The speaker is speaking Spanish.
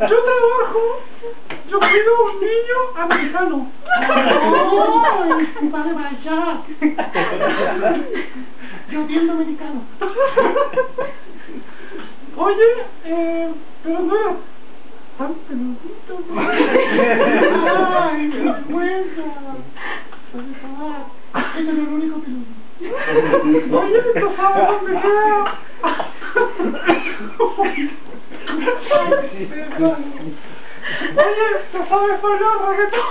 Yo trabajo, yo cuido a un niño americano. ¡Ay, mi padre va allá! Yo atiendo americano. Oye, eh, pero no era tan peludito. ¿no? Ay, qué. Ese no es el único peludito. Oye, ¿tú sabes dónde queda? Oye, ¿te sabes bailar reggaetón?